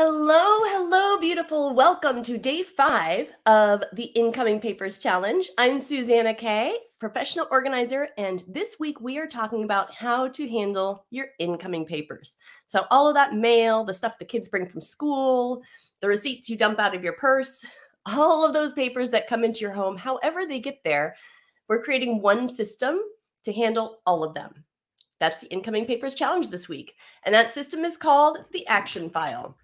Hello, hello, beautiful. Welcome to day five of the Incoming Papers Challenge. I'm Suzanna Kaye, professional organizer, and this week we are talking about how to handle your incoming papers. So, all of that mail, the stuff the kids bring from school, the receipts you dump out of your purse, all of those papers that come into your home, however they get there, we're creating one system to handle all of them. That's the Incoming Papers Challenge this week. And that system is called the Action File.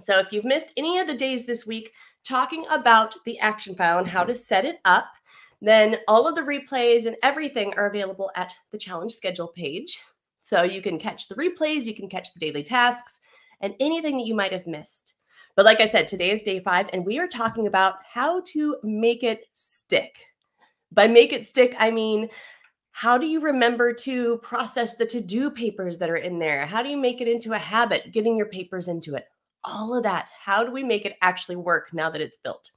So if you've missed any of the days this week talking about the action file and how to set it up, then all of the replays and everything are available at the challenge schedule page. So you can catch the replays, you can catch the daily tasks, and anything that you might have missed. But like I said, today is day five, and we are talking about how to make it stick. By make it stick, I mean, how do you remember to process the to do papers that are in there? How do you make it into a habit, getting your papers into it? All of that. How do we make it actually work now that it's built?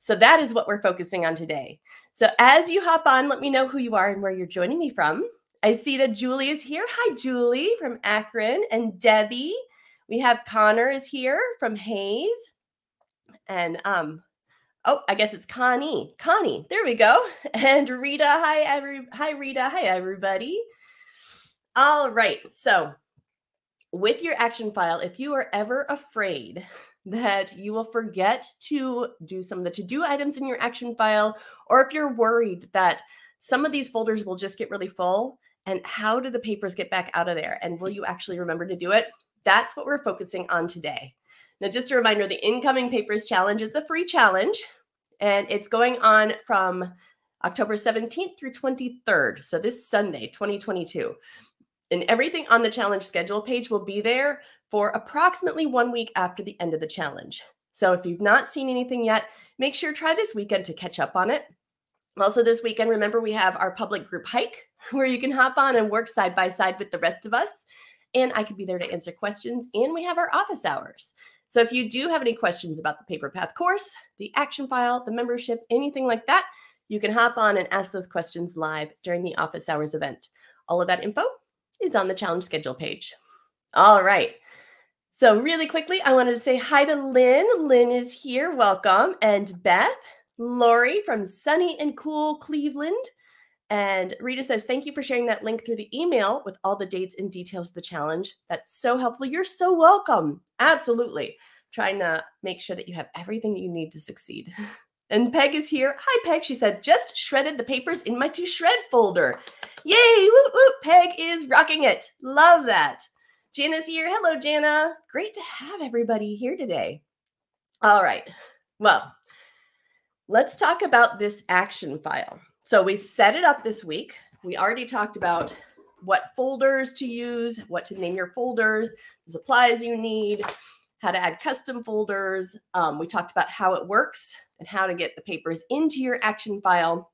So that is what we're focusing on today. So as you hop on, let me know who you are and where you're joining me from. I see that Julie is here. Hi, Julie from Akron and Debbie. We have Connor is here from Hays. And um, oh, I guess it's Connie. Connie, there we go. And Rita, hi, every hi, Rita. Hi, everybody. All right. So with your action file, if you are ever afraid that you will forget to do some of the to do items in your action file, or if you're worried that some of these folders will just get really full, and how do the papers get back out of there? And will you actually remember to do it? That's what we're focusing on today. Now, just a reminder the Incoming Papers Challenge is a free challenge, and it's going on from October 17th through 23rd. So this Sunday, 2022. And everything on the challenge schedule page will be there for approximately one week after the end of the challenge. So if you've not seen anything yet, make sure try this weekend to catch up on it. Also, this weekend, remember we have our public group hike where you can hop on and work side by side with the rest of us. And I could be there to answer questions. And we have our office hours. So if you do have any questions about the Paper Path course, the action file, the membership, anything like that, you can hop on and ask those questions live during the office hours event. All of that info is on the challenge schedule page. All right. So, really quickly, I wanted to say hi to Lynn. Lynn is here. Welcome. And Beth, Lori from sunny and cool Cleveland. And Rita says, Thank you for sharing that link through the email with all the dates and details of the challenge. That's so helpful. You're so welcome. Absolutely. Trying to make sure that you have everything that you need to succeed. And Peg is here. Hi, Peg. She said, just shredded the papers in my to shred folder. Yay! Woo, woo. Peg is rocking it. Love that. Jana's here. Hello, Jana. Great to have everybody here today. All right. Well, let's talk about this action file. So we set it up this week. We already talked about what folders to use, what to name your folders, supplies you need, how to add custom folders. Um, we talked about how it works and how to get the papers into your action file.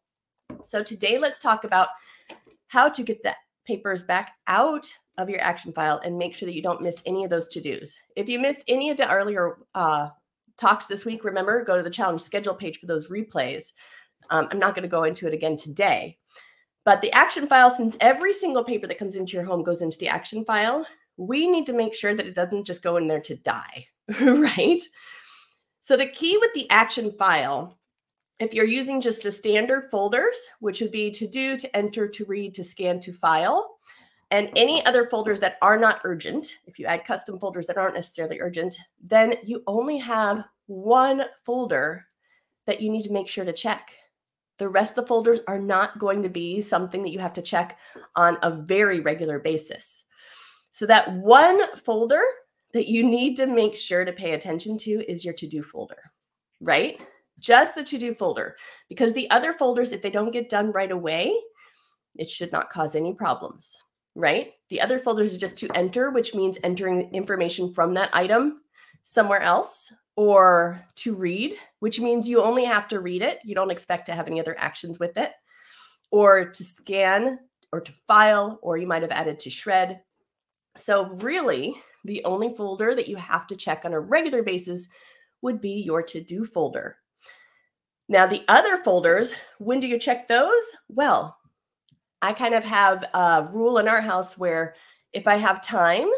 So today, let's talk about how to get the papers back out of your action file and make sure that you don't miss any of those to-dos. If you missed any of the earlier uh, talks this week, remember, go to the challenge schedule page for those replays. Um, I'm not going to go into it again today. But the action file, since every single paper that comes into your home goes into the action file, we need to make sure that it doesn't just go in there to die, right? So the key with the action file, if you're using just the standard folders, which would be to do, to enter, to read, to scan, to file, and any other folders that are not urgent, if you add custom folders that aren't necessarily urgent, then you only have one folder that you need to make sure to check. The rest of the folders are not going to be something that you have to check on a very regular basis. So that one folder that you need to make sure to pay attention to is your to do folder, right? Just the to do folder, because the other folders, if they don't get done right away, it should not cause any problems, right? The other folders are just to enter, which means entering information from that item somewhere else, or to read, which means you only have to read it. You don't expect to have any other actions with it, or to scan, or to file, or you might have added to shred. So, really, the only folder that you have to check on a regular basis would be your to do folder. Now, the other folders, when do you check those? Well, I kind of have a rule in our house where if I have time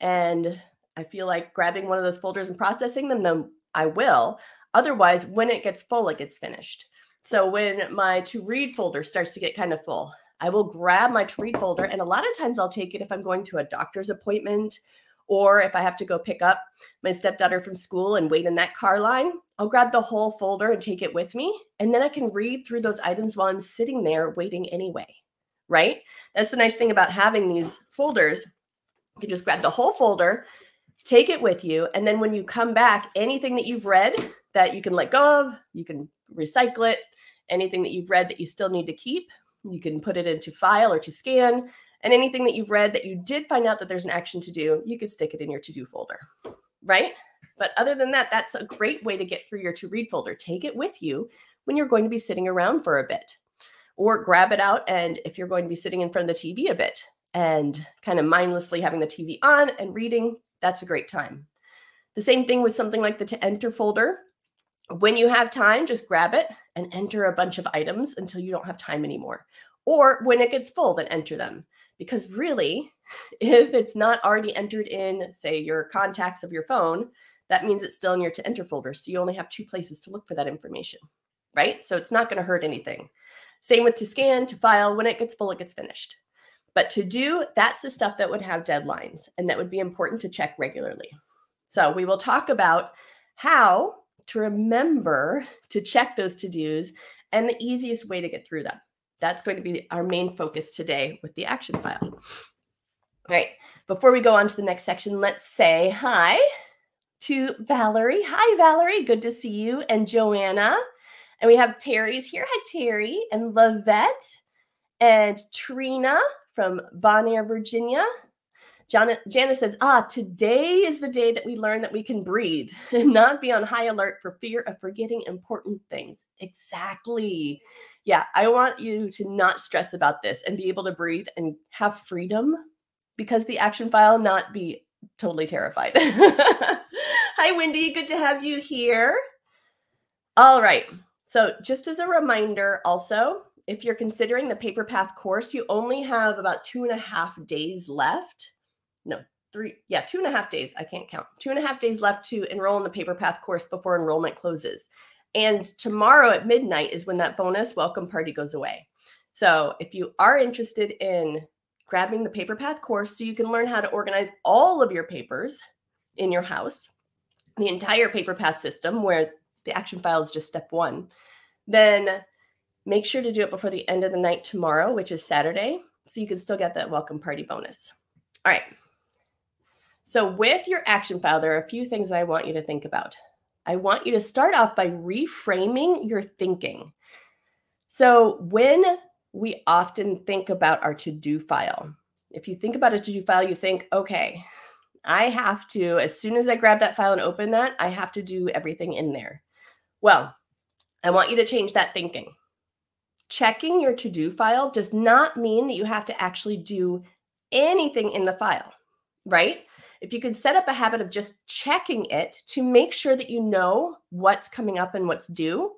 and I feel like grabbing one of those folders and processing them, then I will. Otherwise, when it gets full, it gets finished. So when my to read folder starts to get kind of full, I will grab my to read folder. And a lot of times I'll take it if I'm going to a doctor's appointment or if I have to go pick up my stepdaughter from school and wait in that car line. I'll grab the whole folder and take it with me. And then I can read through those items while I'm sitting there waiting anyway. Right? That's the nice thing about having these folders. You can just grab the whole folder, take it with you. And then when you come back, anything that you've read that you can let go of, you can recycle it. Anything that you've read that you still need to keep, you can put it into file or to scan. And anything that you've read that you did find out that there's an action to do, you could stick it in your to do folder, right? But other than that, that's a great way to get through your to read folder. Take it with you when you're going to be sitting around for a bit, or grab it out. And if you're going to be sitting in front of the TV a bit and kind of mindlessly having the TV on and reading, that's a great time. The same thing with something like the to enter folder. When you have time, just grab it and enter a bunch of items until you don't have time anymore. Or when it gets full, then enter them. Because really, if it's not already entered in, say, your contacts of your phone, that means it's still in your to enter folder. So you only have two places to look for that information, right? So it's not going to hurt anything. Same with to scan, to file. When it gets full, it gets finished. But to do, that's the stuff that would have deadlines and that would be important to check regularly. So we will talk about how to remember to check those to dos and the easiest way to get through them. That's going to be our main focus today with the action file. All right, before we go on to the next section, let's say hi to Valerie. Hi, Valerie. Good to see you. And Joanna. And we have Terry's here. Hi, Terry. And Lavette and Trina from Bon Air, Virginia. Janice says, ah, today is the day that we learn that we can breathe and not be on high alert for fear of forgetting important things. Exactly. Yeah, I want you to not stress about this and be able to breathe and have freedom because the action file not be totally terrified. Hi, Wendy. Good to have you here. All right. So, just as a reminder, also, if you're considering the paper path course, you only have about two and a half days left no, three, yeah, two and a half days. I can't count. Two and a half days left to enroll in the paper path course before enrollment closes. And tomorrow at midnight is when that bonus welcome party goes away. So if you are interested in grabbing the paper path course so you can learn how to organize all of your papers in your house, the entire paper path system where the action file is just step one, then make sure to do it before the end of the night tomorrow, which is Saturday, so you can still get that welcome party bonus. All right. So, with your action file, there are a few things I want you to think about. I want you to start off by reframing your thinking. So, when we often think about our to do file, if you think about a to do file, you think, okay, I have to, as soon as I grab that file and open that, I have to do everything in there. Well, I want you to change that thinking. Checking your to do file does not mean that you have to actually do anything in the file, right? If you could set up a habit of just checking it to make sure that you know what's coming up and what's due,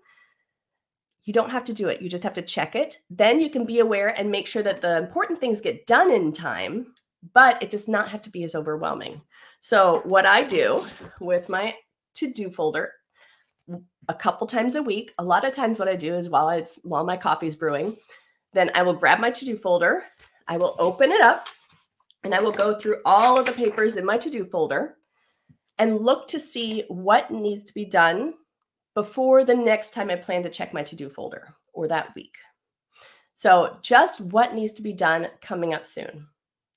you don't have to do it. You just have to check it. Then you can be aware and make sure that the important things get done in time, but it does not have to be as overwhelming. So, what I do with my to do folder a couple times a week, a lot of times what I do is while it's while my coffee's brewing, then I will grab my to do folder, I will open it up and I will go through all of the papers in my to do folder and look to see what needs to be done before the next time I plan to check my to do folder or that week. So, just what needs to be done coming up soon,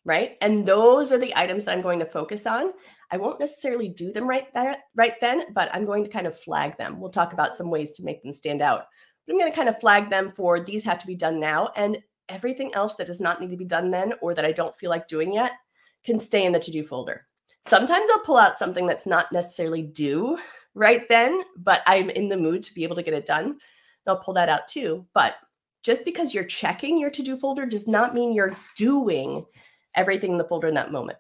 right? And those are the items that I'm going to focus on. I won't necessarily do them right there, right then, but I'm going to kind of flag them. We'll talk about some ways to make them stand out. But I'm going to kind of flag them for these have to be done now. And everything else that does not need to be done then or that I don't feel like doing yet can stay in the to do folder. Sometimes I'll pull out something that's not necessarily due right then, but I'm in the mood to be able to get it done. And I'll pull that out too. But just because you're checking your to do folder does not mean you're doing everything in the folder in that moment.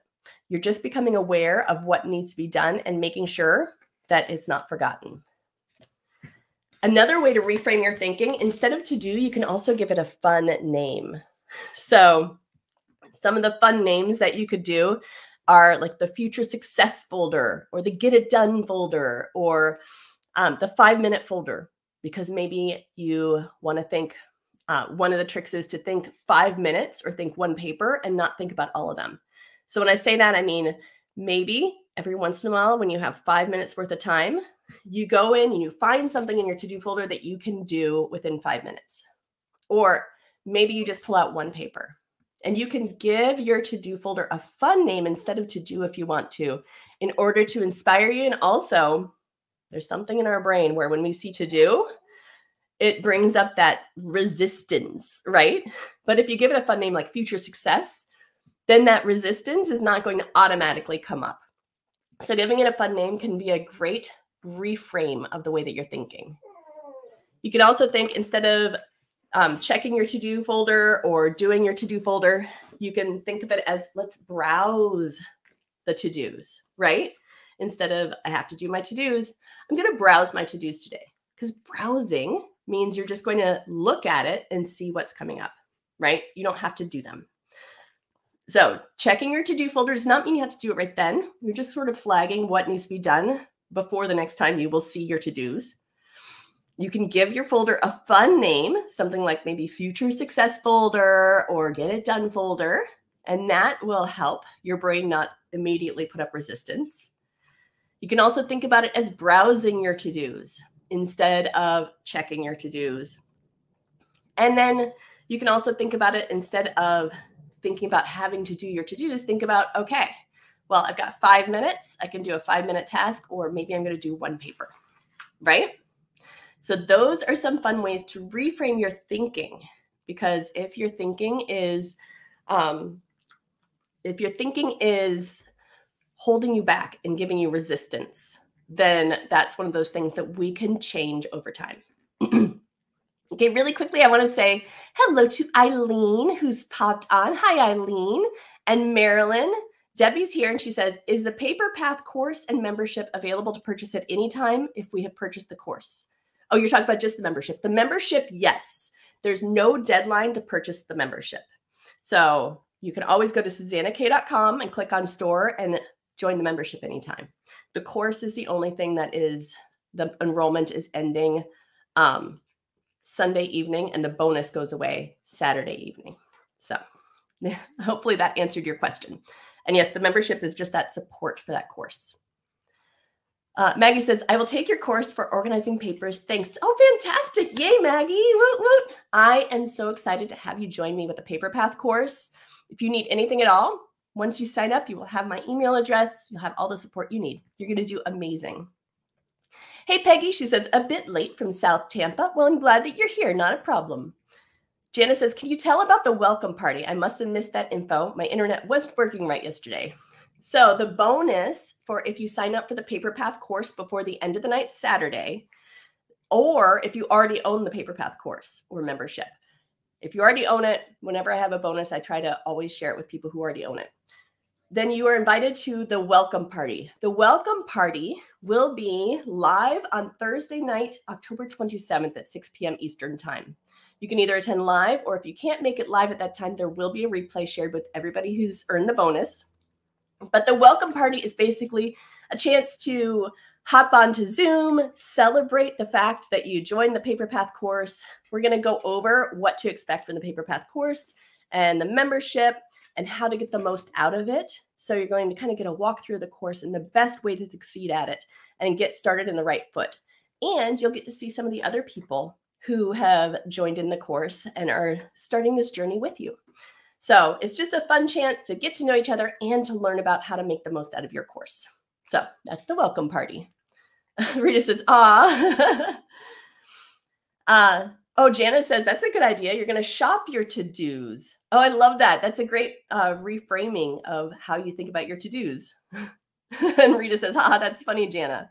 You're just becoming aware of what needs to be done and making sure that it's not forgotten. Another way to reframe your thinking, instead of to do, you can also give it a fun name. So, some of the fun names that you could do are like the future success folder or the get it done folder or um, the five minute folder because maybe you want to think uh, one of the tricks is to think five minutes or think one paper and not think about all of them so when i say that i mean maybe every once in a while when you have five minutes worth of time you go in and you find something in your to do folder that you can do within five minutes or maybe you just pull out one paper and you can give your to do folder a fun name instead of to do if you want to, in order to inspire you. And also, there's something in our brain where when we see to do, it brings up that resistance, right? But if you give it a fun name like future success, then that resistance is not going to automatically come up. So, giving it a fun name can be a great reframe of the way that you're thinking. You can also think instead of um, checking your to do folder or doing your to do folder, you can think of it as let's browse the to dos, right? Instead of I have to do my to dos, I'm going to browse my to dos today because browsing means you're just going to look at it and see what's coming up, right? You don't have to do them. So, checking your to do folder does not mean you have to do it right then. You're just sort of flagging what needs to be done before the next time you will see your to dos. You can give your folder a fun name, something like maybe future success folder or get it done folder. And that will help your brain not immediately put up resistance. You can also think about it as browsing your to dos instead of checking your to dos. And then you can also think about it instead of thinking about having to do your to dos, think about, okay, well, I've got five minutes. I can do a five minute task, or maybe I'm going to do one paper, right? So, those are some fun ways to reframe your thinking. Because if your thinking is, um, if your thinking is holding you back and giving you resistance, then that's one of those things that we can change over time. okay, really quickly, I want to say hello to Eileen, who's popped on. Hi, Eileen. And Marilyn. Debbie's here and she says, Is the Paper Path course and membership available to purchase at any time if we have purchased the course? Oh, you're talking about just the membership. The membership, yes. There's no deadline to purchase the membership. So you can always go to SuzannaKaye.com and click on store and join the membership anytime. The course is the only thing that is the enrollment is ending um, Sunday evening and the bonus goes away Saturday evening. So hopefully that answered your question. And yes, the membership is just that support for that course. Uh, Maggie says, I will take your course for organizing papers. Thanks. Oh, fantastic. Yay, Maggie. Woot, woot. I am so excited to have you join me with the Paper Path course. If you need anything at all, once you sign up, you will have my email address. You'll have all the support you need. You're going to do amazing. Hey, Peggy, she says, a bit late from South Tampa. Well, I'm glad that you're here. Not a problem. Jana says, Can you tell about the welcome party? I must have missed that info. My internet wasn't working right yesterday. So the bonus for if you sign up for the Paper Path course before the end of the night Saturday, or if you already own the Paper Path course or membership. If you already own it, whenever I have a bonus, I try to always share it with people who already own it. Then you are invited to the welcome party. The welcome party will be live on Thursday night, October 27th at 6 p.m. Eastern Time. You can either attend live, or if you can't make it live at that time, there will be a replay shared with everybody who's earned the bonus. But the welcome party is basically a chance to hop onto Zoom, celebrate the fact that you joined the Paper Path course. We're going to go over what to expect from the Paper Path course and the membership and how to get the most out of it. So you're going to kind of get a walk through the course and the best way to succeed at it and get started in the right foot. And you'll get to see some of the other people who have joined in the course and are starting this journey with you. So it's just a fun chance to get to know each other and to learn about how to make the most out of your course. So that's the welcome party. Rita says, ah. uh, oh, Jana says, that's a good idea. You're going to shop your to dos. Oh, I love that. That's a great uh, reframing of how you think about your to dos. and Rita says, ah, that's funny, Jana.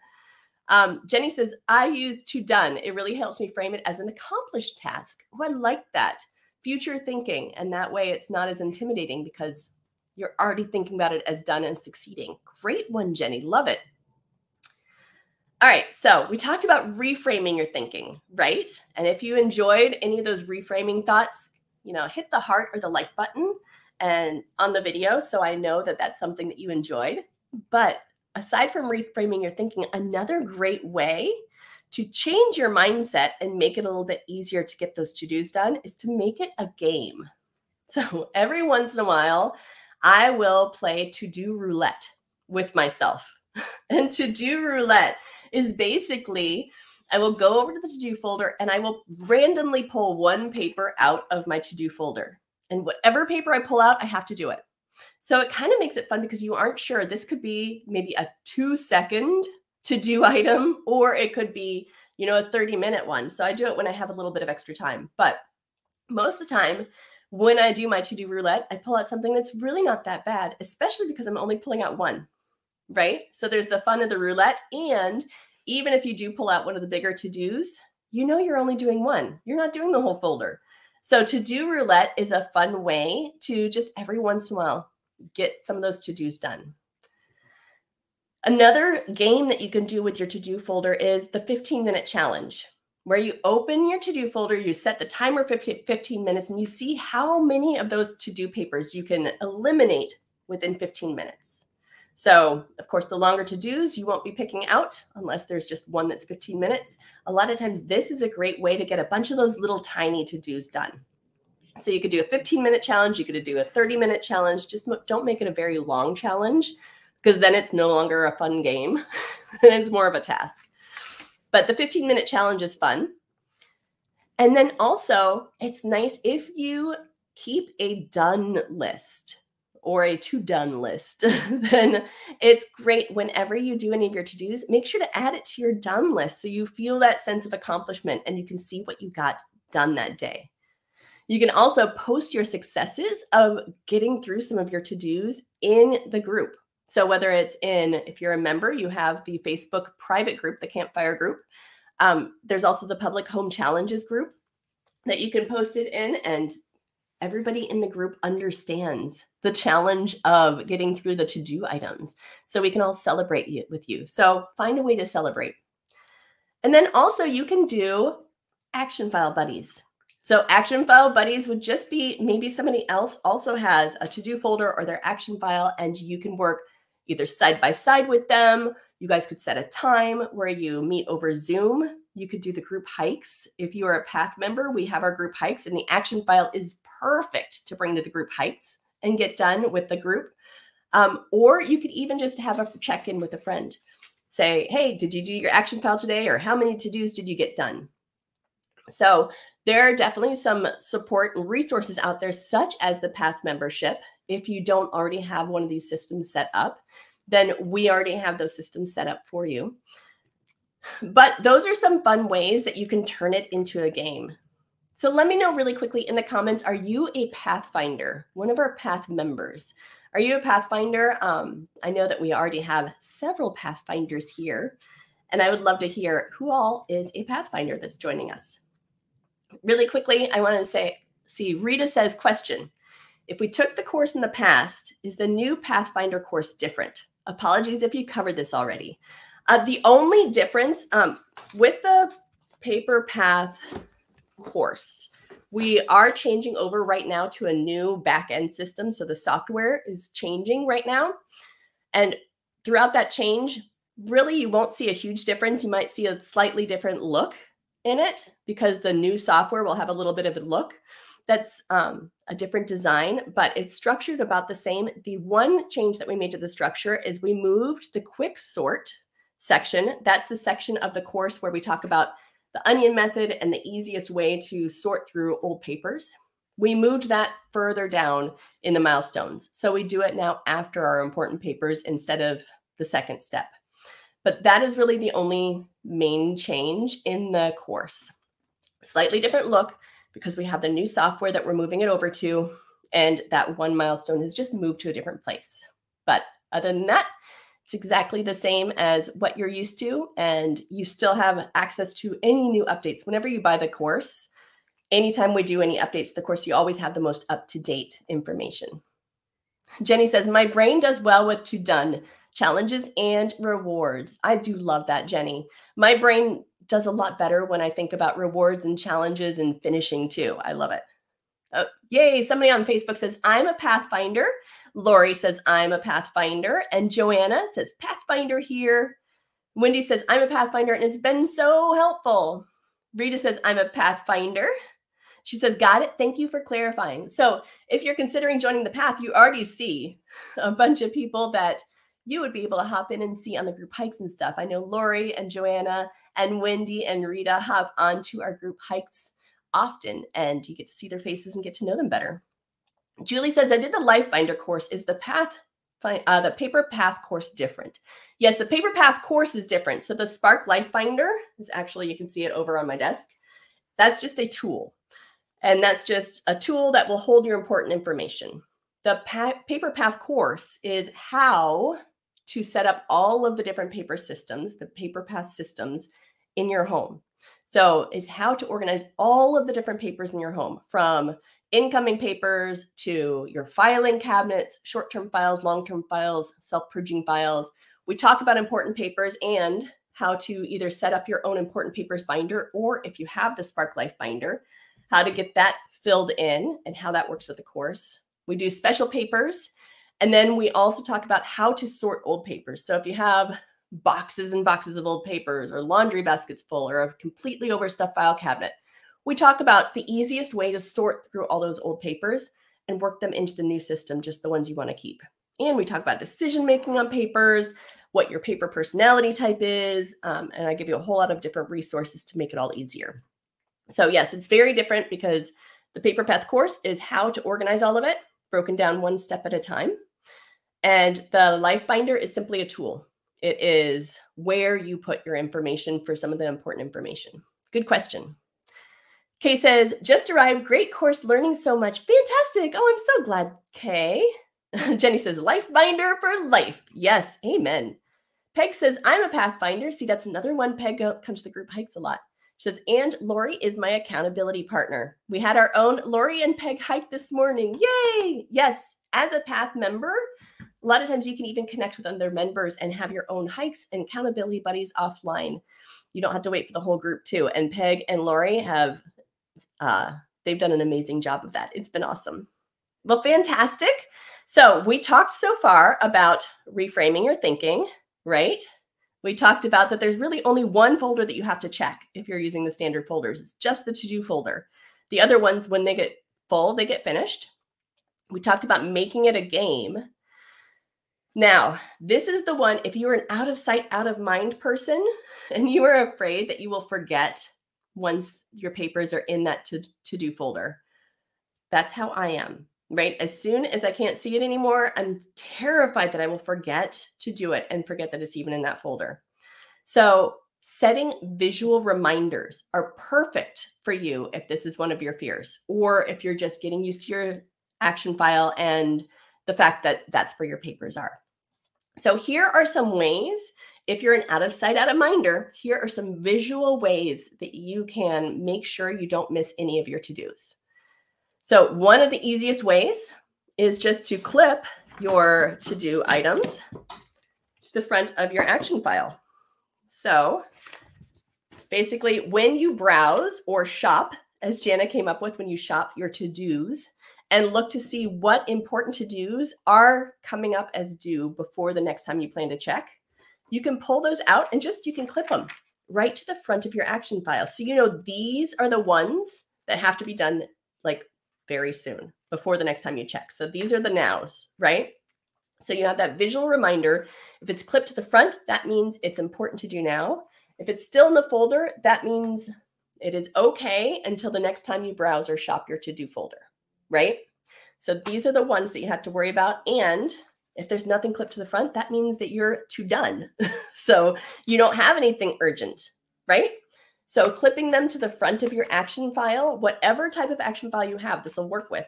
Um, Jenny says, I use to done. It really helps me frame it as an accomplished task. Oh, I like that future thinking. And that way it's not as intimidating because you're already thinking about it as done and succeeding. Great one, Jenny. Love it. All right, so we talked about reframing your thinking, right? And if you enjoyed any of those reframing thoughts, you know, hit the heart or the like button and on the video. So I know that that's something that you enjoyed. But aside from reframing your thinking, another great way to change your mindset and make it a little bit easier to get those to dos done is to make it a game. So every once in a while, I will play to do roulette with myself. and to do roulette is basically I will go over to the to do folder and I will randomly pull one paper out of my to do folder. And whatever paper I pull out, I have to do it. So it kind of makes it fun because you aren't sure. This could be maybe a two second to do item, or it could be, you know, a 30 minute one. So I do it when I have a little bit of extra time. But most of the time, when I do my to do roulette, I pull out something that's really not that bad, especially because I'm only pulling out one, right? So there's the fun of the roulette. And even if you do pull out one of the bigger to dos, you know you're only doing one, you're not doing the whole folder. So to do roulette is a fun way to just every once in a while get some of those to dos done. Another game that you can do with your to do folder is the 15 minute challenge, where you open your to do folder, you set the timer 15 minutes, and you see how many of those to do papers you can eliminate within 15 minutes. So, of course, the longer to dos you won't be picking out unless there's just one that's 15 minutes. A lot of times, this is a great way to get a bunch of those little tiny to dos done. So, you could do a 15 minute challenge, you could do a 30 minute challenge. Just don't make it a very long challenge because then it's no longer a fun game. it's more of a task. But the 15 minute challenge is fun. And then also, it's nice if you keep a done list or a to done list, then it's great whenever you do any of your to dos, make sure to add it to your done list so you feel that sense of accomplishment and you can see what you got done that day. You can also post your successes of getting through some of your to dos in the group. So whether it's in, if you're a member, you have the Facebook private group, the Campfire group. Um, there's also the public home challenges group that you can post it in and everybody in the group understands the challenge of getting through the to-do items so we can all celebrate you, with you so find a way to celebrate and then also you can do action file buddies so action file buddies would just be maybe somebody else also has a to-do folder or their action file and you can work either side by side with them. You guys could set a time where you meet over Zoom. You could do the group hikes. If you are a Path member, we have our group hikes, and the action file is perfect to bring to the group hikes and get done with the group. Um, or you could even just have a check in with a friend. Say, hey, did you do your action file today? Or how many to dos did you get done? So there are definitely some support and resources out there, such as the Path membership. If you don't already have one of these systems set up, then we already have those systems set up for you. But those are some fun ways that you can turn it into a game. So let me know really quickly in the comments are you a Pathfinder, one of our Path members? Are you a Pathfinder? Um, I know that we already have several Pathfinders here, and I would love to hear who all is a Pathfinder that's joining us. Really quickly, I wanted to say, see, Rita says, question. If we took the course in the past, is the new Pathfinder course different? Apologies if you covered this already. Uh, the only difference um, with the paper path course, we are changing over right now to a new back end system. So the software is changing right now. And throughout that change, really you won't see a huge difference. You might see a slightly different look in it because the new software will have a little bit of a look that's um, a different design, but it's structured about the same. The one change that we made to the structure is we moved the quick sort section. That's the section of the course where we talk about the onion method and the easiest way to sort through old papers. We moved that further down in the milestones. So we do it now after our important papers instead of the second step. But that is really the only main change in the course. Slightly different look because we have the new software that we're moving it over to, and that one milestone has just moved to a different place. But other than that, it's exactly the same as what you're used to, and you still have access to any new updates. Whenever you buy the course, anytime we do any updates to the course, you always have the most up to date information. Jenny says, My brain does well with to done challenges and rewards. I do love that, Jenny. My brain does a lot better when I think about rewards and challenges and finishing too. I love it. Oh, yay. Somebody on Facebook says, I'm a Pathfinder. Lori says, I'm a Pathfinder. And Joanna says, Pathfinder here. Wendy says, I'm a Pathfinder, and it's been so helpful. Rita says, I'm a Pathfinder. She says, Got it. Thank you for clarifying. So, if you're considering joining the path, you already see a bunch of people that you would be able to hop in and see on the group hikes and stuff. I know Lori and Joanna and Wendy and Rita hop onto our group hikes often, and you get to see their faces and get to know them better. Julie says, I did the Life Binder course. Is the path, uh, the paper path course different? Yes, the paper path course is different. So the Spark Life Binder is actually, you can see it over on my desk. That's just a tool. And that's just a tool that will hold your important information. The pa paper path course is how to set up all of the different paper systems, the paper path systems in your home. So it's how to organize all of the different papers in your home from incoming papers to your filing cabinets, short term files, long term files, self purging files. We talk about important papers and how to either set up your own important papers binder or if you have the Spark Life binder, how to get that filled in and how that works with the course. We do special papers. And then we also talk about how to sort old papers. So if you have boxes and boxes of old papers or laundry baskets full or a completely overstuffed file cabinet, we talk about the easiest way to sort through all those old papers and work them into the new system, just the ones you want to keep. And we talk about decision making on papers, what your paper personality type is, um, and I give you a whole lot of different resources to make it all easier. So, yes, it's very different because the Paper Path course is how to organize all of it, broken down one step at a time. And the Life Binder is simply a tool. It is where you put your information for some of the important information. Good question. Kay says, just arrived. Great course, learning so much. Fantastic. Oh, I'm so glad, Kay. Jenny says, Life Binder for life. Yes, amen. Peg says, I'm a Pathfinder. See, that's another one. Peg uh, comes to the group hikes a lot. She says, and Lori is my accountability partner. We had our own Lori and Peg hike this morning. Yay! Yes, as a Path member, a lot of times you can even connect with other members and have your own hikes and accountability buddies offline. You don't have to wait for the whole group too. And Peg and Lori have uh, they've done an amazing job of that. It's been awesome. Well, fantastic. So we talked so far about reframing your thinking, right? We talked about that there's really only one folder that you have to check if you're using the standard folders. It's just the to-do folder. The other ones, when they get full, they get finished. We talked about making it a game. Now, this is the one, if you're an out of sight, out of mind person, and you are afraid that you will forget once your papers are in that to, to do folder. That's how I am, right? As soon as I can't see it anymore, I'm terrified that I will forget to do it and forget that it's even in that folder. So, setting visual reminders are perfect for you if this is one of your fears, or if you're just getting used to your action file and the fact that that's where your papers are. So, here are some ways if you're an out of sight, out of minder, here are some visual ways that you can make sure you don't miss any of your to dos. So, one of the easiest ways is just to clip your to do items to the front of your action file. So, basically, when you browse or shop, as Jana came up with, when you shop your to dos, and look to see what important to dos are coming up as due before the next time you plan to check you can pull those out and just you can clip them right to the front of your action file. So you know these are the ones that have to be done like very soon before the next time you check. So these are the nows, right? So you have that visual reminder. If it's clipped to the front, that means it's important to do now. If it's still in the folder, that means it is okay until the next time you browse or shop your to-do folder, right? So these are the ones that you have to worry about. And if there's nothing clipped to the front, that means that you're too done. so you don't have anything urgent, right? So clipping them to the front of your action file, whatever type of action file you have, this will work with.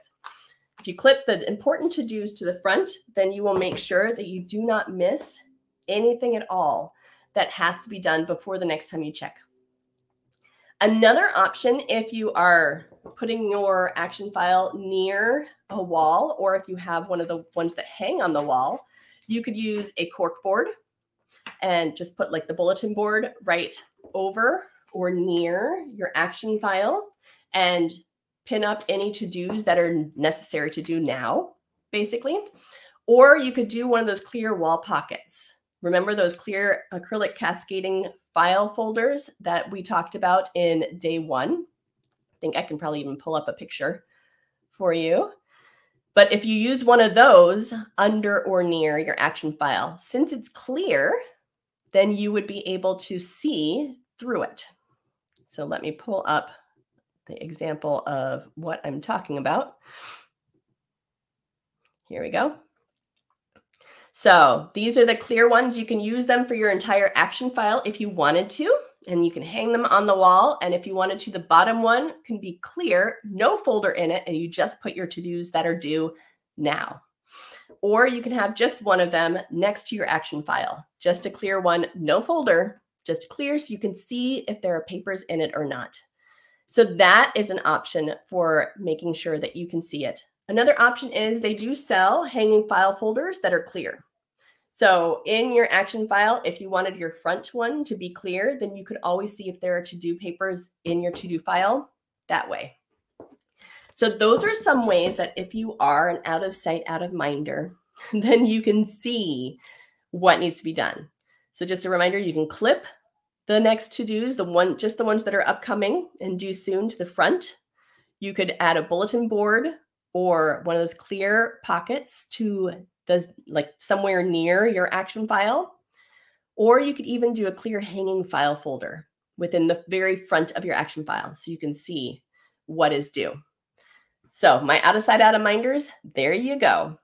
If you clip the important to dos to the front, then you will make sure that you do not miss anything at all that has to be done before the next time you check. Another option, if you are putting your action file near a wall, or if you have one of the ones that hang on the wall, you could use a cork board and just put like the bulletin board right over or near your action file and pin up any to-dos that are necessary to do now, basically. Or you could do one of those clear wall pockets. Remember those clear acrylic cascading file folders that we talked about in day one? I think I can probably even pull up a picture for you. But if you use one of those under or near your action file, since it's clear, then you would be able to see through it. So let me pull up the example of what I'm talking about. Here we go. So these are the clear ones. You can use them for your entire action file if you wanted to, and you can hang them on the wall. And if you wanted to, the bottom one can be clear, no folder in it, and you just put your to-dos that are due now. Or you can have just one of them next to your action file, just a clear one, no folder, just clear so you can see if there are papers in it or not. So that is an option for making sure that you can see it. Another option is they do sell hanging file folders that are clear. So in your action file, if you wanted your front one to be clear, then you could always see if there are to-do papers in your to-do file that way. So those are some ways that if you are an out of sight, out of minder, then you can see what needs to be done. So just a reminder, you can clip the next to-dos, the one just the ones that are upcoming and due soon to the front. You could add a bulletin board or one of those clear pockets to the like somewhere near your action file. Or you could even do a clear hanging file folder within the very front of your action file so you can see what is due. So my out of sight, out of minders, there you go.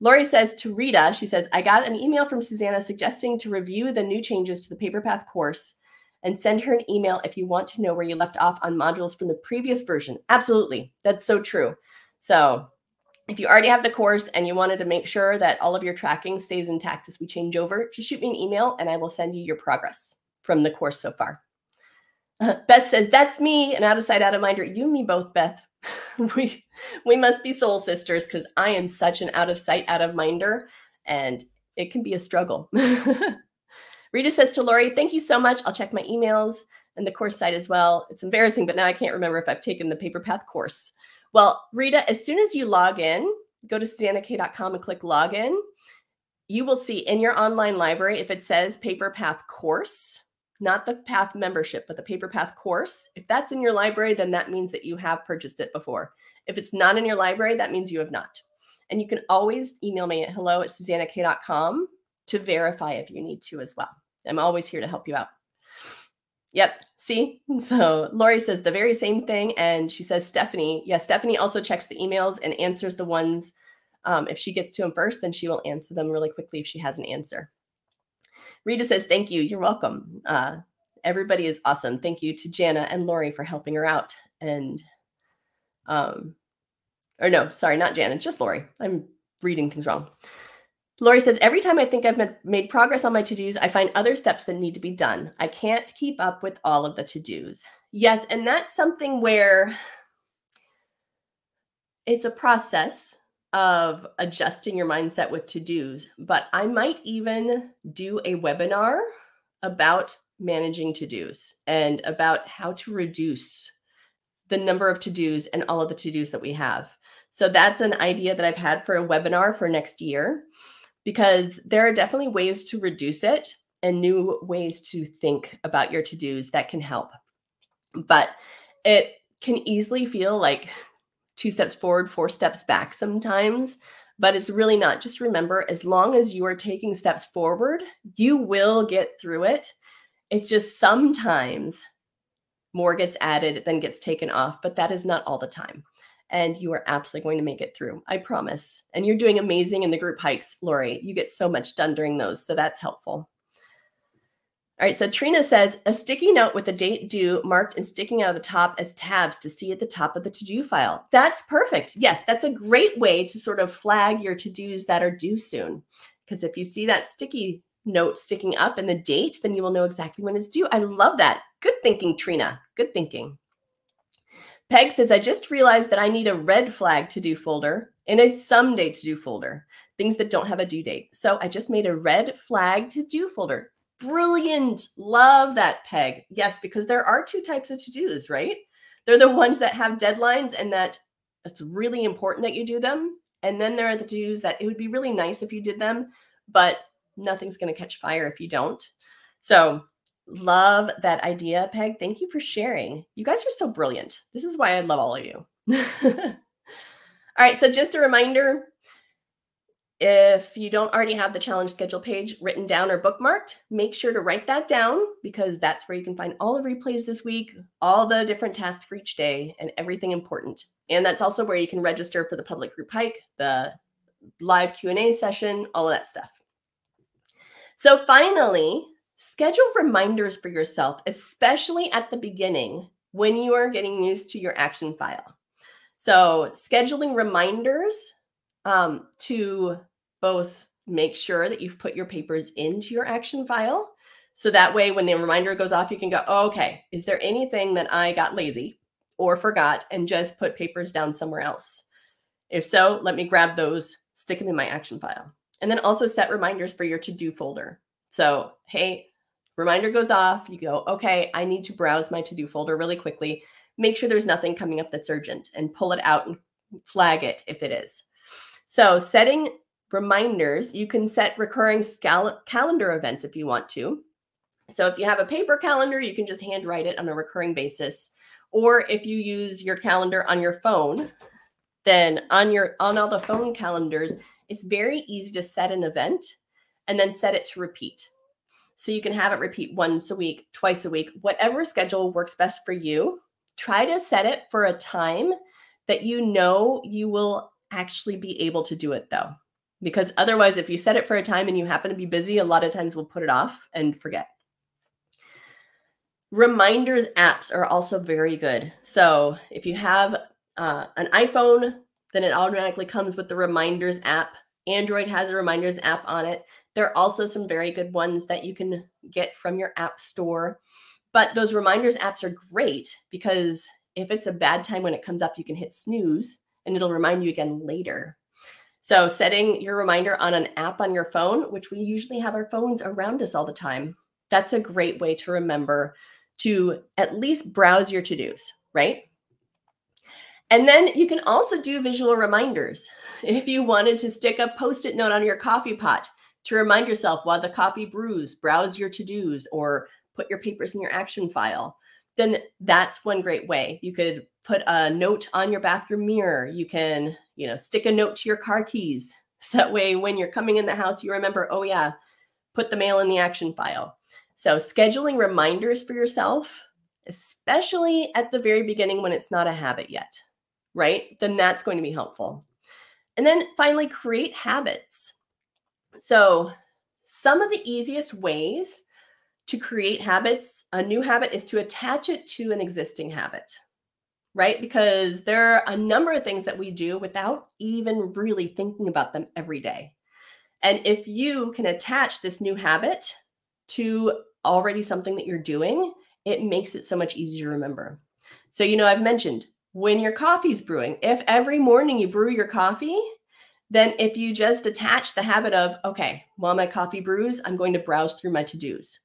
Lori says to Rita, she says, I got an email from Suzanna suggesting to review the new changes to the paper path course and send her an email if you want to know where you left off on modules from the previous version. Absolutely. That's so true. So if you already have the course and you wanted to make sure that all of your tracking stays intact as we change over, just shoot me an email and I will send you your progress from the course so far. Beth says, That's me, and out of sight, out of minder. You and me both, Beth. we, we must be soul sisters because I am such an out of sight, out of minder, and it can be a struggle. Rita says to Lori, Thank you so much. I'll check my emails and the course site as well. It's embarrassing, but now I can't remember if I've taken the Paper Path course. Well, Rita, as soon as you log in, go to suzannakaye.com and click login. You will see in your online library, if it says Paper Path course, not the Path membership, but the Paper Path course. If that's in your library, then that means that you have purchased it before. If it's not in your library, that means you have not. And you can always email me at hello at suzannakaye.com to verify if you need to as well. I'm always here to help you out. Yep. See? So Lori says the very same thing. And she says, Stephanie, yes, Stephanie also checks the emails and answers the ones. Um, if she gets to them first, then she will answer them really quickly if she has an answer. Rita says, thank you. You're welcome. Uh, everybody is awesome. Thank you to Jana and Lori for helping her out. And, um, or no, sorry, not Jana, just Lori. I'm reading things wrong. Lori says, every time I think I've made progress on my to dos, I find other steps that need to be done. I can't keep up with all of the to dos. Yes. And that's something where it's a process of adjusting your mindset with to dos, but I might even do a webinar about managing to dos and about how to reduce the number of to dos and all of the to dos that we have. So that's an idea that I've had for a webinar for next year because there are definitely ways to reduce it and new ways to think about your to dos that can help. But it can easily feel like two steps forward, four steps back sometimes, but it's really not. Just remember as long as you are taking steps forward, you will get through it. It's just sometimes more gets added than gets taken off, but that is not all the time and you are absolutely going to make it through. I promise. And you're doing amazing in the group hikes, Lori. You get so much done during those. So that's helpful. All right, so Trina says a sticky note with the date due marked and sticking out of the top as tabs to see at the top of the to do file. That's perfect. Yes, that's a great way to sort of flag your to dos that are due soon. Because if you see that sticky note sticking up and the date, then you will know exactly when it's due. I love that. Good thinking, Trina. Good thinking. Peg says, I just realized that I need a red flag to do folder and a someday to do folder, things that don't have a due date. So I just made a red flag to do folder. Brilliant. Love that, Peg. Yes, because there are two types of to dos, right? they're the ones that have deadlines and that it's really important that you do them. And then there are the to-dos that it would be really nice if you did them, but nothing's going to catch fire if you don't. So love that idea, Peg. Thank you for sharing. You guys are so brilliant. This is why I love all of you. all right. So just a reminder, if you don't already have the challenge schedule page written down or bookmarked, make sure to write that down because that's where you can find all the replays this week, all the different tasks for each day, and everything important. And that's also where you can register for the public group hike, the live Q&A session, all of that stuff. So finally, schedule reminders for yourself, especially at the beginning when you are getting used to your action file. So scheduling reminders um, to both make sure that you've put your papers into your action file. So that way, when the reminder goes off, you can go, oh, okay, is there anything that I got lazy or forgot and just put papers down somewhere else? If so, let me grab those, stick them in my action file. And then also set reminders for your to do folder. So, hey, reminder goes off, you go, okay, I need to browse my to do folder really quickly. Make sure there's nothing coming up that's urgent and pull it out and flag it if it is. So, setting reminders, you can set recurring calendar events if you want to. So if you have a paper calendar, you can just handwrite it on a recurring basis. Or if you use your calendar on your phone, then on your on all the phone calendars, it's very easy to set an event and then set it to repeat. So you can have it repeat once a week, twice a week, whatever schedule works best for you. Try to set it for a time that you know you will actually be able to do it though. Because otherwise if you set it for a time and you happen to be busy a lot of times we'll put it off and forget. Reminders apps are also very good. So if you have uh, an iphone then it automatically comes with the reminders app. Android has a reminders app on it there are also some very good ones that you can get from your app store but those reminders apps are great because if it's a bad time when it comes up you can hit snooze and it'll remind you again later so, setting your reminder on an app on your phone, which we usually have our phones around us all the time, that's a great way to remember to at least browse your to dos, right? And then you can also do visual reminders. If you wanted to stick a post it note on your coffee pot to remind yourself while the coffee brews, browse your to dos, or put your papers in your action file then that's one great way. You could put a note on your bathroom mirror. You can, you know, stick a note to your car keys. So that way, when you're coming in the house, you remember, oh, yeah, put the mail in the action file. So, scheduling reminders for yourself, especially at the very beginning when it's not a habit yet, right? Then that's going to be helpful. And then finally, create habits. So, some of the easiest ways to create habits, a new habit is to attach it to an existing habit, right? Because there are a number of things that we do without even really thinking about them every day. And if you can attach this new habit to already something that you're doing, it makes it so much easier to remember. So, you know, I've mentioned when your coffee's brewing, if every morning you brew your coffee, then if you just attach the habit of, okay, while my coffee brews, I'm going to browse through my to dos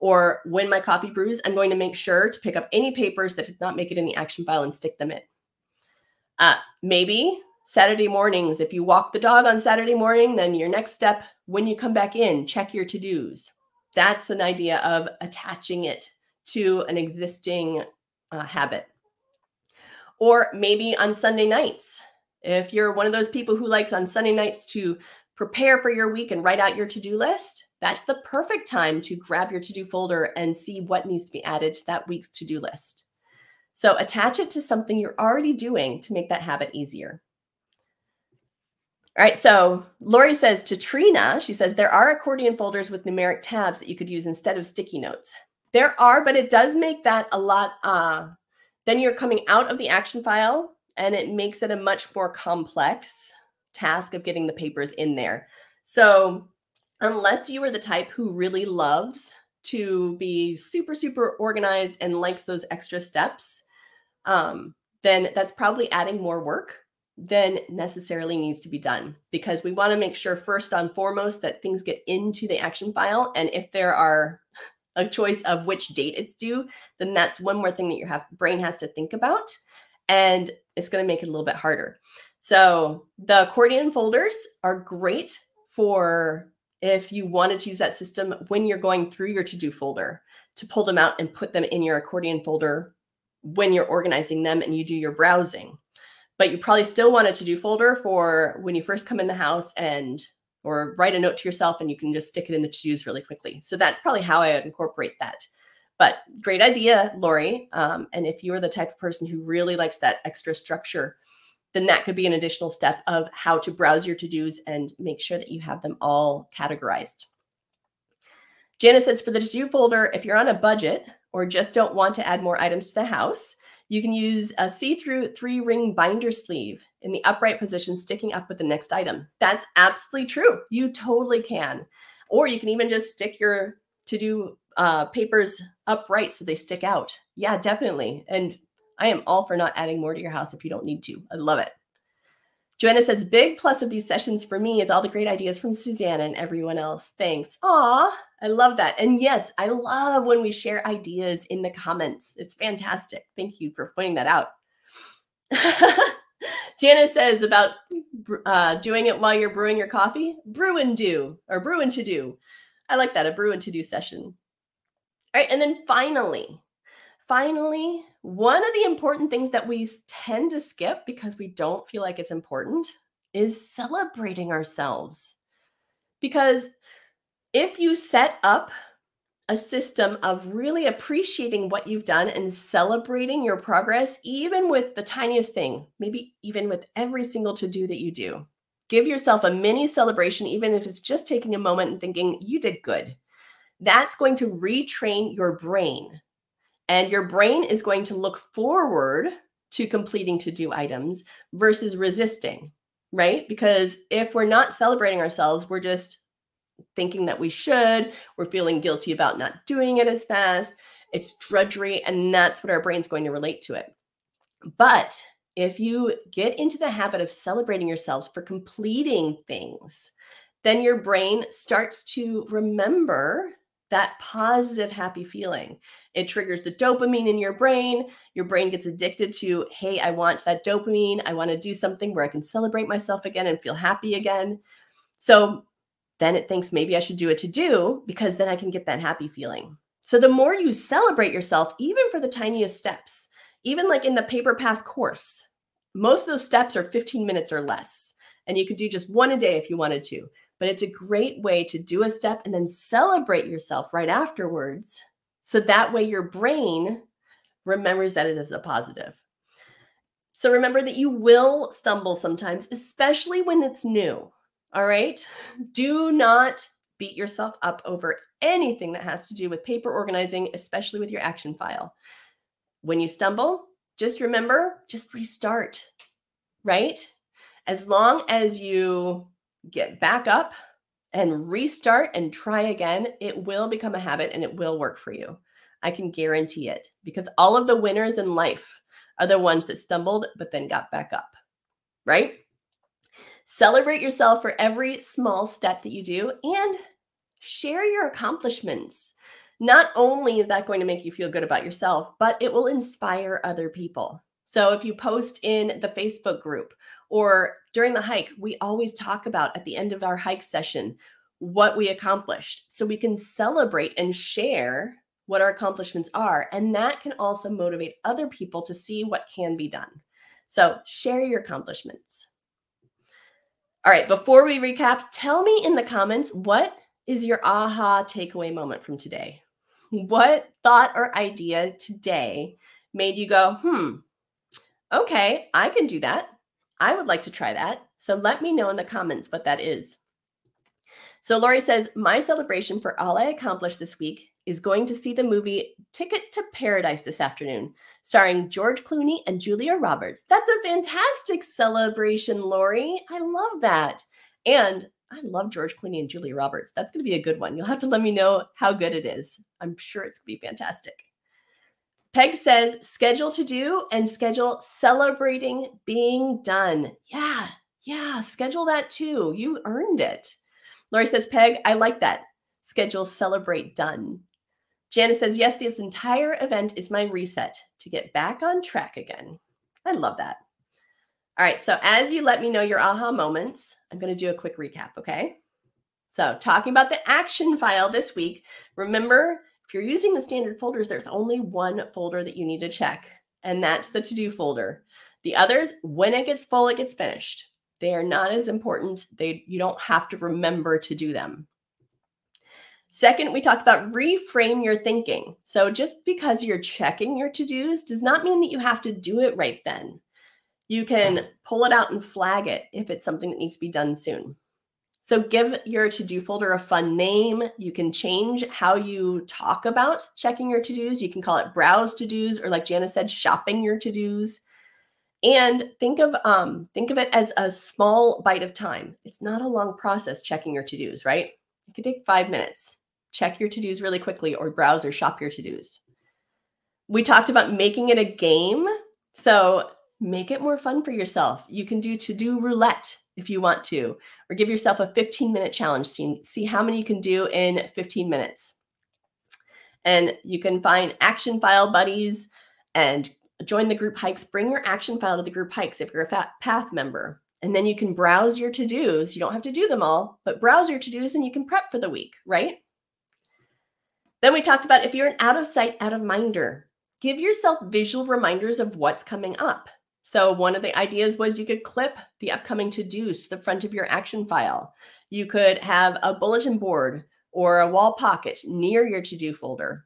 or when my coffee brews, I'm going to make sure to pick up any papers that did not make it in the action file and stick them in. Uh, maybe Saturday mornings, if you walk the dog on Saturday morning, then your next step when you come back in, check your to dos. That's an idea of attaching it to an existing uh, habit. Or maybe on Sunday nights, if you're one of those people who likes on Sunday nights to prepare for your week and write out your to do list, that's the perfect time to grab your to do folder and see what needs to be added to that week's to do list. So attach it to something you're already doing to make that habit easier. All right, so Lori says to Trina, she says, there are accordion folders with numeric tabs that you could use instead of sticky notes. There are, but it does make that a lot, uh, then you're coming out of the action file and it makes it a much more complex task of getting the papers in there. So unless you are the type who really loves to be super, super organized and likes those extra steps, um, then that's probably adding more work than necessarily needs to be done because we want to make sure first and foremost that things get into the action file. And if there are a choice of which date it's due, then that's one more thing that your brain has to think about. And it's going to make it a little bit harder. So the accordion folders are great for if you wanted to use that system when you're going through your to do folder to pull them out and put them in your accordion folder when you're organizing them and you do your browsing. But you probably still want a to do folder for when you first come in the house and or write a note to yourself and you can just stick it in the to dos really quickly. So that's probably how I would incorporate that. But great idea, Lori. Um, and if you're the type of person who really likes that extra structure, then that could be an additional step of how to browse your to dos and make sure that you have them all categorized. Janice says for the to do folder, if you're on a budget or just don't want to add more items to the house, you can use a see-through three-ring binder sleeve in the upright position sticking up with the next item. That's absolutely true. You totally can. Or you can even just stick your to-do uh, papers upright so they stick out. Yeah, definitely. And I am all for not adding more to your house if you don't need to. I love it. Joanna says, big plus of these sessions for me is all the great ideas from Suzanna and everyone else. Thanks. Aw, I love that. And yes, I love when we share ideas in the comments. It's fantastic. Thank you for pointing that out. Janice says about uh, doing it while you're brewing your coffee. Brew and do, or brew and to do. I like that, a brew and to do session. All right. And then finally, finally, one of the important things that we tend to skip because we don't feel like it's important is celebrating ourselves. Because if you set up a system of really appreciating what you've done and celebrating your progress, even with the tiniest thing, maybe even with every single to do that you do. Give yourself a mini celebration, even if it's just taking a moment and thinking, you did good. That's going to retrain your brain and your brain is going to look forward to completing to do items versus resisting, right? Because if we're not celebrating ourselves, we're just thinking that we should, we're feeling guilty about not doing it as fast. It's drudgery, and that's what our brain's going to relate to it. But if you get into the habit of celebrating yourselves for completing things, then your brain starts to remember that positive, happy feeling. It triggers the dopamine in your brain. Your brain gets addicted to, hey, I want that dopamine. I want to do something where I can celebrate myself again and feel happy again. So then it thinks maybe I should do it to do because then I can get that happy feeling. So the more you celebrate yourself, even for the tiniest steps, even like in the paper path course, most of those steps are 15 minutes or less. And you could do just one a day if you wanted to but it's a great way to do a step and then celebrate yourself right afterwards. So that way your brain remembers that it is a positive. So remember that you will stumble sometimes, especially when it's new. All right. Do not beat yourself up over anything that has to do with paper organizing, especially with your action file. When you stumble, just remember, just restart, right? As long as you get back up and restart and try again, it will become a habit and it will work for you. I can guarantee it because all of the winners in life are the ones that stumbled but then got back up, right? Celebrate yourself for every small step that you do and share your accomplishments. Not only is that going to make you feel good about yourself, but it will inspire other people. So if you post in the Facebook group or during the hike, we always talk about at the end of our hike session what we accomplished. So we can celebrate and share what our accomplishments are. And that can also motivate other people to see what can be done. So share your accomplishments. All right, before we recap, tell me in the comments what is your aha takeaway moment from today? What thought or idea today made you go, hmm, okay, I can do that. I would like to try that. So let me know in the comments what that is. So Lori says, My celebration for all I accomplished this week is going to see the movie Ticket to Paradise this afternoon, starring George Clooney and Julia Roberts. That's a fantastic celebration, Lori. I love that. And I love George Clooney and Julia Roberts. That's going to be a good one. You'll have to let me know how good it is. I'm sure it's going to be fantastic. Peg says schedule to do and schedule celebrating being done. Yeah, yeah, schedule that too. You earned it. Lori says, Peg, I like that. Schedule celebrate done. Janice says, yes, this entire event is my reset to get back on track again. I love that. All right, so as you let me know your aha moments, I'm going to do a quick recap, okay? So, talking about the action file this week, remember if you're using the standard folders, there's only one folder that you need to check, and that's the to do folder. The others, when it gets full, it gets finished. They are not as important. They you don't have to remember to do them. Second, we talked about reframe your thinking. So just because you're checking your to-dos does not mean that you have to do it right then. You can pull it out and flag it if it's something that needs to be done soon. So give your to-do folder a fun name. You can change how you talk about checking your to-dos. You can call it browse to-dos or like Jana said, shopping your to-dos. And think of um, think of it as a small bite of time. It's not a long process checking your to-dos, right? It could take five minutes. Check your to-dos really quickly or browse or shop your to-dos. We talked about making it a game. So make it more fun for yourself. You can do to-do roulette if you want to, or give yourself a 15 minute challenge. See, see how many you can do in 15 minutes. And you can find action file buddies and join the group hikes. Bring your action file to the group hikes if you're a path member. And then you can browse your to dos. You don't have to do them all, but browse your to dos and you can prep for the week, right? Then we talked about if you're an out of sight, out of minder, give yourself visual reminders of what's coming up. So, one of the ideas was you could clip the upcoming to dos to the front of your action file. You could have a bulletin board or a wall pocket near your to do folder.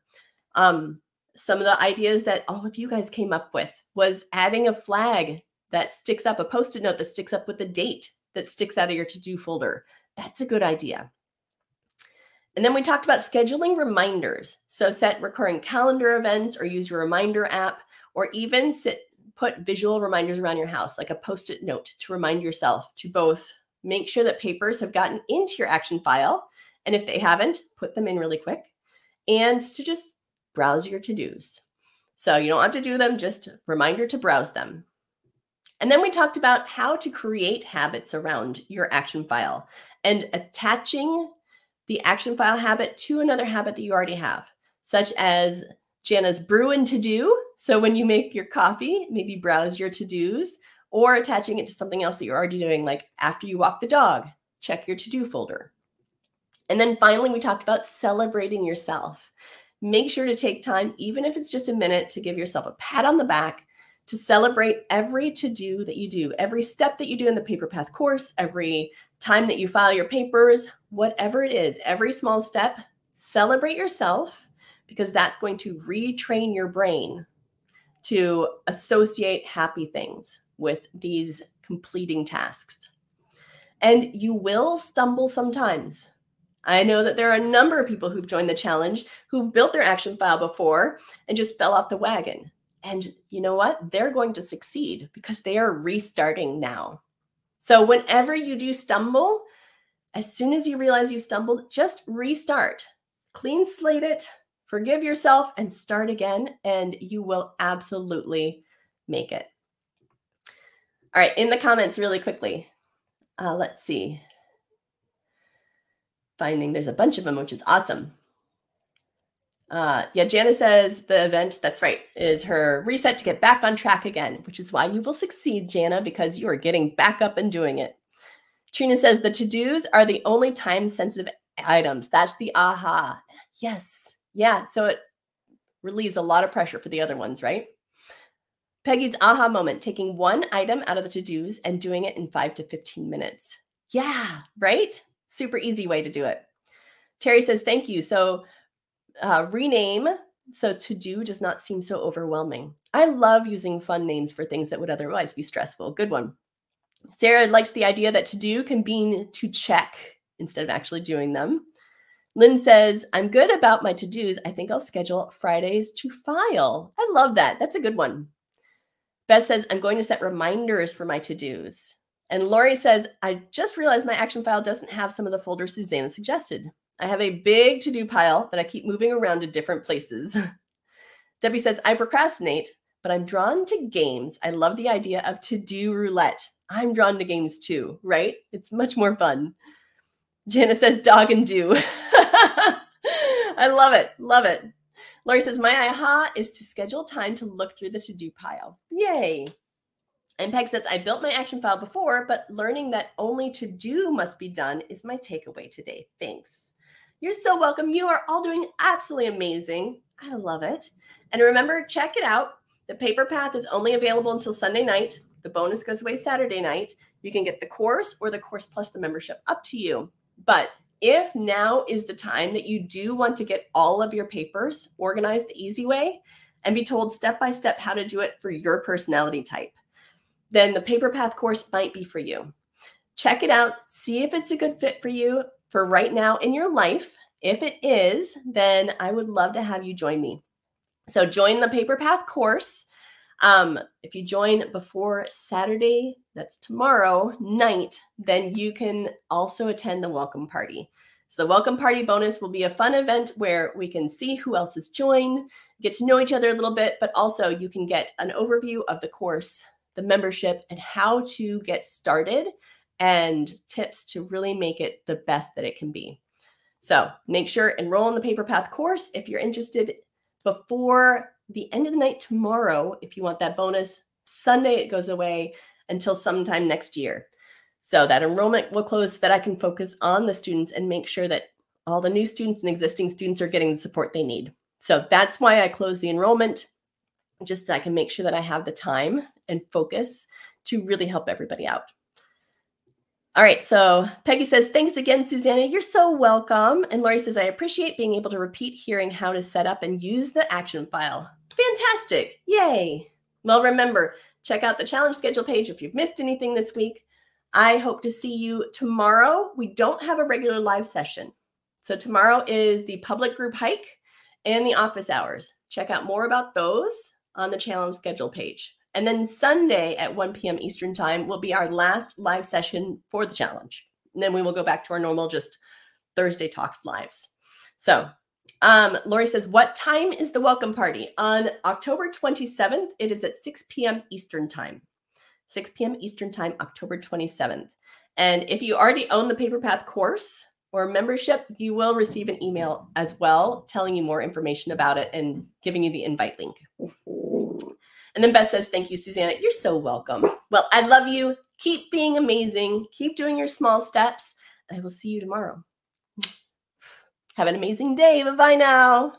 Um, some of the ideas that all of you guys came up with was adding a flag that sticks up, a post it note that sticks up with the date that sticks out of your to do folder. That's a good idea. And then we talked about scheduling reminders. So set recurring calendar events or use your reminder app or even sit put visual reminders around your house like a post-it note to remind yourself to both make sure that papers have gotten into your action file and if they haven't, put them in really quick and to just browse your to-dos. So you don't have to do them, just reminder to browse them. And then we talked about how to create habits around your action file and attaching the action file habit to another habit that you already have, such as Jana's brew and to do. So when you make your coffee, maybe browse your to dos or attaching it to something else that you're already doing, like after you walk the dog, check your to do folder. And then finally, we talked about celebrating yourself. Make sure to take time, even if it's just a minute, to give yourself a pat on the back to celebrate every to do that you do, every step that you do in the paper path course, every time that you file your papers, whatever it is, every small step, celebrate yourself because that's going to retrain your brain to associate happy things with these completing tasks. And you will stumble sometimes. I know that there are a number of people who've joined the challenge who've built their action file before and just fell off the wagon. And you know what? They're going to succeed because they are restarting now. So, whenever you do stumble, as soon as you realize you stumbled, just restart, clean slate it, forgive yourself, and start again, and you will absolutely make it. All right, in the comments, really quickly, uh, let's see. Finding there's a bunch of them, which is awesome. Uh, yeah, Jana says the event, that's right, is her reset to get back on track again, which is why you will succeed, Jana, because you are getting back up and doing it. Trina says the to dos are the only time sensitive items. That's the aha. Yes. Yeah. So it relieves a lot of pressure for the other ones, right? Peggy's aha moment taking one item out of the to dos and doing it in five to 15 minutes. Yeah. Right. Super easy way to do it. Terry says, thank you. So uh, rename so to do does not seem so overwhelming. I love using fun names for things that would otherwise be stressful. Good one. Sarah likes the idea that to do can mean to check instead of actually doing them. Lynn says, I'm good about my to dos. I think I'll schedule Fridays to file. I love that. That's a good one. Beth says, I'm going to set reminders for my to dos. And Lori says, I just realized my action file doesn't have some of the folders Suzanna suggested. I have a big to do pile that I keep moving around to different places. Debbie says, I procrastinate, but I'm drawn to games. I love the idea of to do roulette. I'm drawn to games too, right? It's much more fun. Jana says, dog and do. I love it. Love it. Lori says, My aha is to schedule time to look through the to do pile. Yay. And Peg says, I built my action file before, but learning that only to do must be done is my takeaway today. Thanks. You're so welcome. You are all doing absolutely amazing. I love it. And remember, check it out. The paper path is only available until Sunday night. The bonus goes away Saturday night. You can get the course or the course plus the membership, up to you. But if now is the time that you do want to get all of your papers organized the easy way and be told step by step how to do it for your personality type, then the paper path course might be for you. Check it out, see if it's a good fit for you for right now in your life. If it is, then I would love to have you join me. So join the paper path course. Um, if you join before Saturday, that's tomorrow night, then you can also attend the welcome party. So the welcome party bonus will be a fun event where we can see who else has joined, get to know each other a little bit, but also you can get an overview of the course, the membership, and how to get started and tips to really make it the best that it can be. So make sure enroll in the Paper Path course if you're interested before the end of the night tomorrow if you want that bonus. Sunday it goes away until sometime next year. So that enrollment will close so that I can focus on the students and make sure that all the new students and existing students are getting the support they need. So that's why I close the enrollment, just so I can make sure that I have the time and focus to really help everybody out. All right, so Peggy says, thanks again, Suzanna. You're so welcome. And Lori says, I appreciate being able to repeat hearing how to set up and use the action file. Fantastic. Yay. Well, remember, check out the challenge schedule page if you've missed anything this week. I hope to see you tomorrow. We don't have a regular live session. So tomorrow is the public group hike and the office hours. Check out more about those on the challenge schedule page. And then Sunday at 1 p.m. Eastern Time will be our last live session for the challenge. And then we will go back to our normal just Thursday Talks lives. So, um, Lori says, What time is the welcome party? On October 27th, it is at 6 p.m. Eastern Time. 6 p.m. Eastern Time, October 27th. And if you already own the Paper Path course or membership, you will receive an email as well telling you more information about it and giving you the invite link. And then Beth says, Thank you, Suzanna. You're so welcome. Well, I love you. Keep being amazing. Keep doing your small steps. I will see you tomorrow. Have an amazing day. Bye bye now.